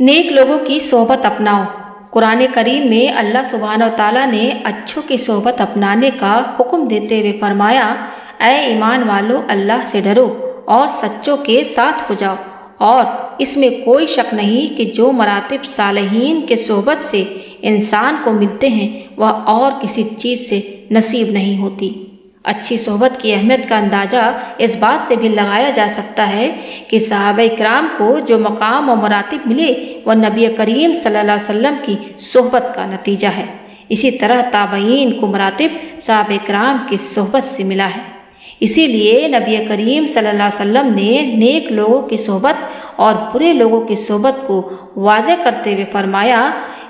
नेक लोगों की सोहबत अपनाओ। कुरान करीम में अल्लाह सुबहान ताला ने अच्छों की सोहबत अपनाने का हुक्म देते हुए फरमाया ए ईमान वालों, अल्लाह से डरो और सच्चों के साथ हो जाओ। और इसमें कोई शक नहीं कि जो मरातब सालहीन के सोहबत से इंसान को मिलते हैं, वह और किसी चीज़ से नसीब नहीं होती। अच्छी सोहबत की अहमियत का अंदाज़ा इस बात से भी लगाया जा सकता है कि साहब कराम को जो मकाम और मरातब मिले, वह नबी करीम सल्लल्लाहु अलैहि वसल्लम की सोहबत का नतीजा है। इसी तरह ताबईन को मरातब साहब कराम की सोहबत से मिला है। इसीलिए नबी करीम सल्लल्लाहु अलैहि वसल्लम ने नेक लोगों की सोहबत और बुरे लोगों की सोहबत को वाज करते हुए फरमाया,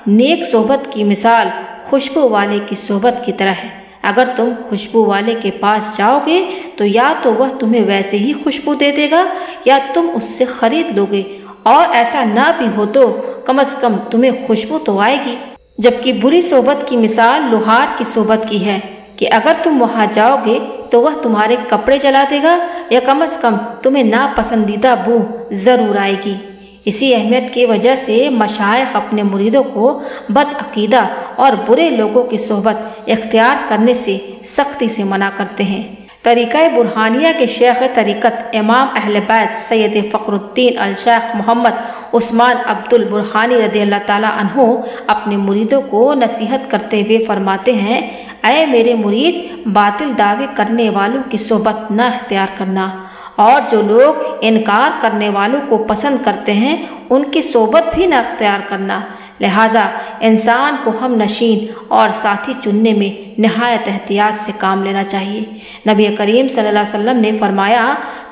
नेक सोहबत की मिसाल खुशबू वाले की सोहबत की तरह है। अगर तुम खुशबू वाले के पास जाओगे तो या तो वह तुम्हें वैसे ही खुशबू दे देगा, या तुम उससे खरीद लोगे। और ऐसा ना भी हो तो कम अज कम तुम्हें खुशबू तो आएगी। जबकि बुरी सोबत की मिसाल लोहार की सोबत की है, कि अगर तुम वहाँ जाओगे तो वह तुम्हारे कपड़े जला देगा, या कम अज कम तुम्हें नापसंदीदा बू ज़रूर आएगी। इसी अहमियत की वजह से मशाइ अपने मुरीदों को बदअकीदा और बुरे लोगों की सोहबत इख्तियार करने से सख्ती से मना करते हैं। तरीक़ा बुरहानिया के शेख तरीक़त इमाम अहल बैत सैद फ़खरुद्दीन अल शेख मोहम्मद उस्मान अब्दुल बुरहानी रदी अल्लाह तहो अपने मुरीदों को नसीहत करते हुए फरमाते हैं अय मेरे मुरीद, बातिल दावे करने वालों की सोबत न अख्तियार करना। और जो लोग इनकार करने वालों को पसंद करते हैं, उनकी सोबत भी न अख्तियार करना। लिहाजा इंसान को हम नशीन और साथी चुनने में नहायत एहतियात से काम लेना चाहिए। नबी करीम सल्लल्लाहु अलैहि वसल्लम ने फरमाया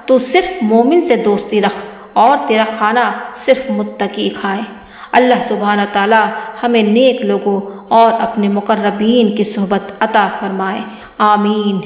तो सिर्फ़ मोमिन से दोस्ती रख और तेरा खाना सिर्फ़ मुत्तकी खाए। अल्लाह सुबहान ताला हमें नेक लोगों और अपने मुकर्रबीन की सोहबत अता फरमाए। आमीन।